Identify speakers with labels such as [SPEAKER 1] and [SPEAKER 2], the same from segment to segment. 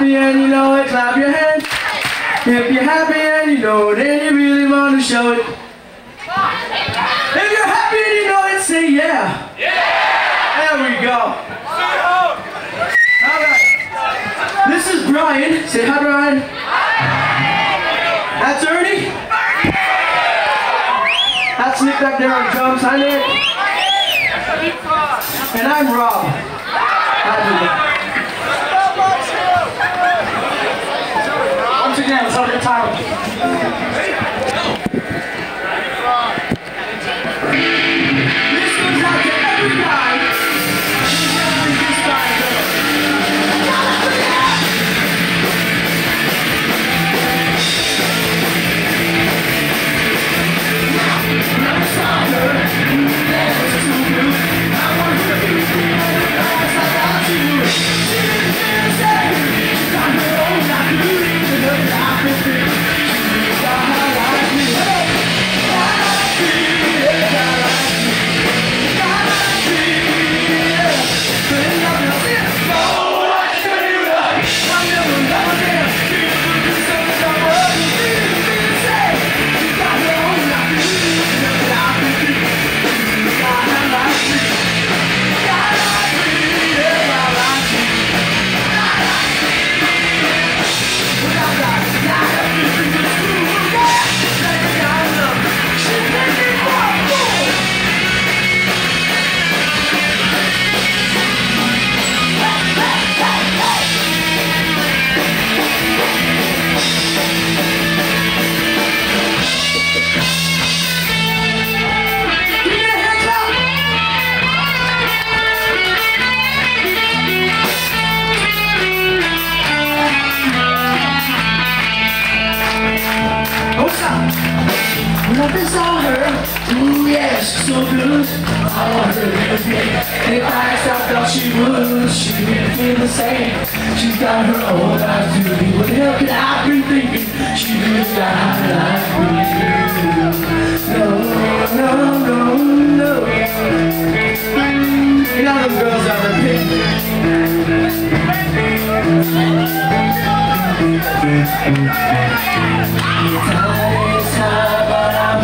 [SPEAKER 1] happy and you know it, clap your hands. If you're happy and you know it, and you really want to show it, Thank you. Nothing saw her. Ooh, yeah, she's so good. I want her to be. If I stopped, thought she would. She didn't feel the same. She's got her own life to lead. What the hell could I be thinking? She just got like me. No, no, no, no. You know them girls out there picking. But I'm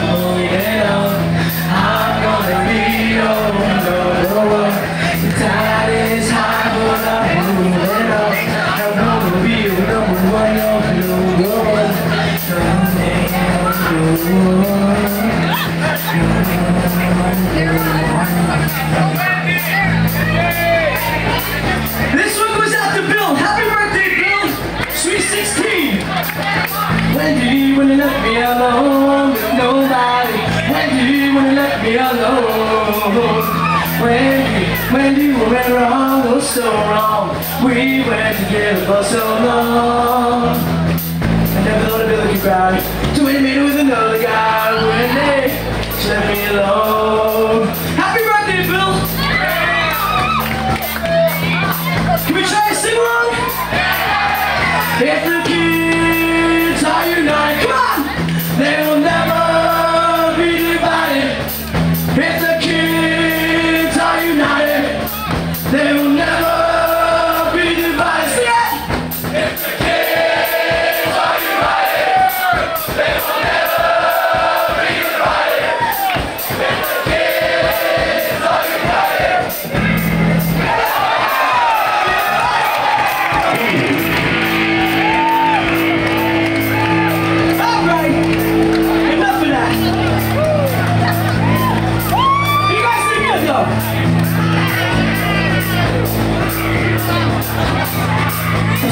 [SPEAKER 1] Together for so long. I never thought a Bill could cry. To win me with another guy. Wendy, just let me alone.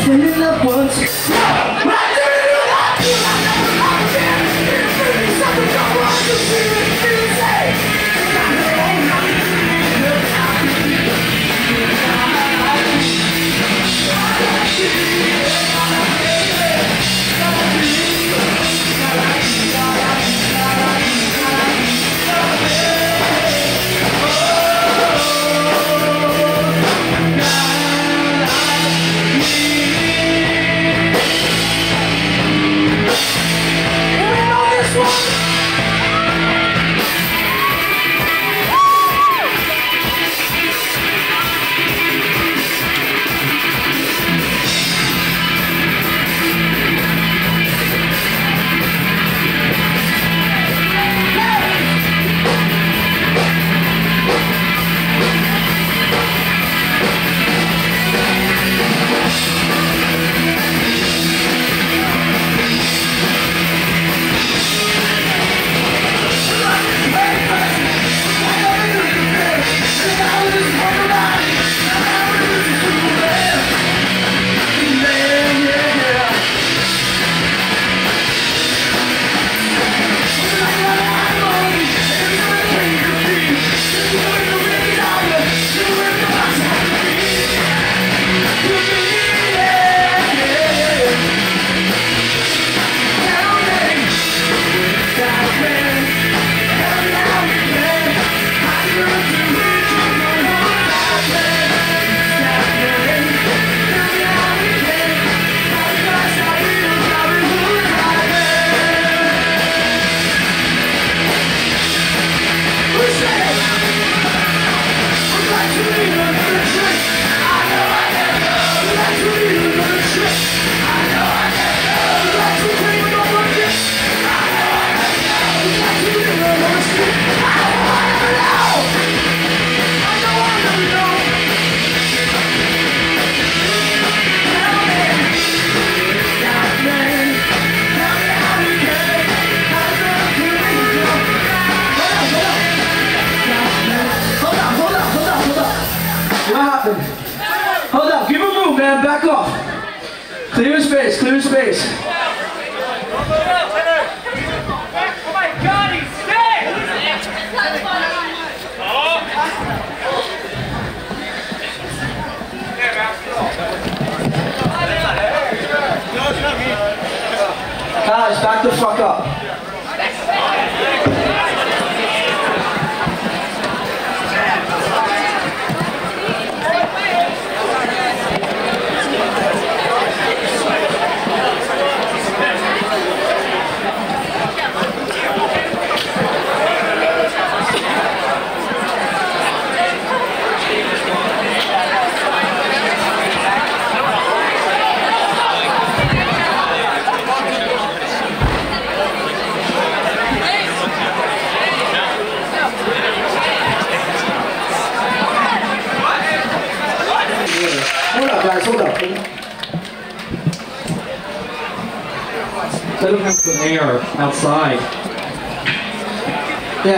[SPEAKER 1] Sing good though. Let's win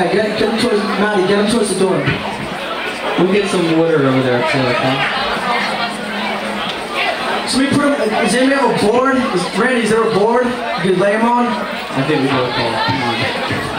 [SPEAKER 2] Yeah, get, get him towards, Maddie, get him towards the door.
[SPEAKER 1] We'll get some water over there too, okay?
[SPEAKER 2] So we put him, does anybody have a board? Is, Randy, is there a board you could lay him on?
[SPEAKER 1] I think we go okay. Come on.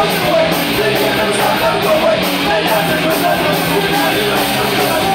[SPEAKER 3] Thank
[SPEAKER 1] you.